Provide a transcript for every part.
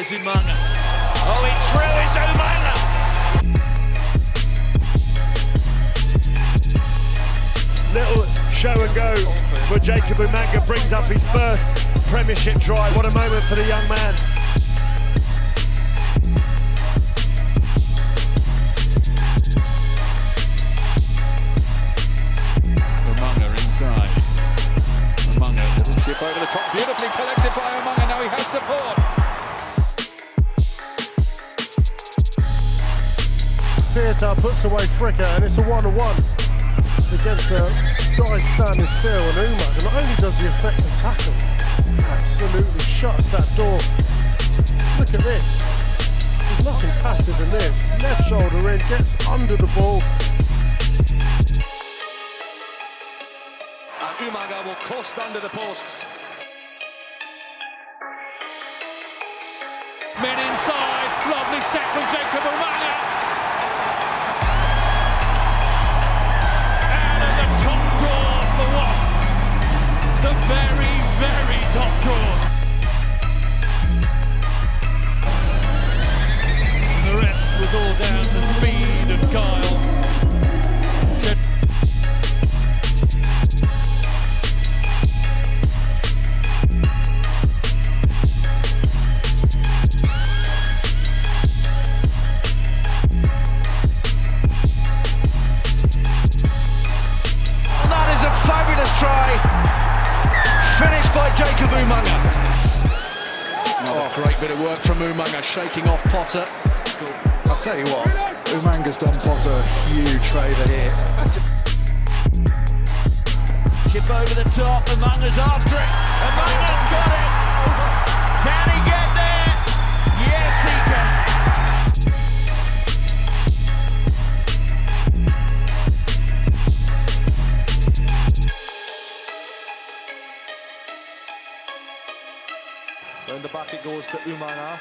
There's Umaga. Oh, it's through, it's Umaga! Little show and go for Jacob Umaga brings up his first Premiership try. What a moment for the young man. Umaga inside. Umaga, little over the top, beautifully collected by Umaga. Now he has support. Puts away Fricker and it's a one-on-one against a guy standing still and Umaga not only does he affect the tackle, absolutely shuts that door. Look at this. There's nothing passive in this. Left shoulder in, gets under the ball. And Umaga will coast under the posts. Men inside, lovely set By Jacob Umaga. Another great bit of work from Umaga, shaking off Potter. I'll tell you what, Umaga's done Potter a huge favour here. Chip over the top, Umaga's after Round the back it goes to Umaga.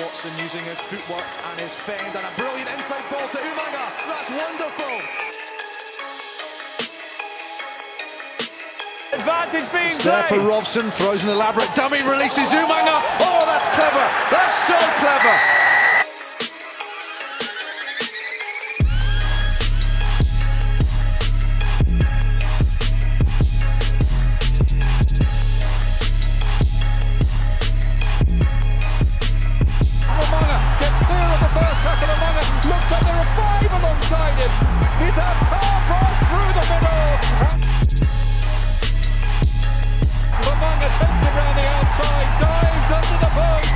Watson using his footwork and his fend and a brilliant inside ball to Umaga. That's wonderful. Advantage being It's there for. Robson, throws an elaborate dummy, releases Umaga. Oh, that's clever. That's so clever. Him. He's a power pass through the middle. Umaga takes it round the outside, dives up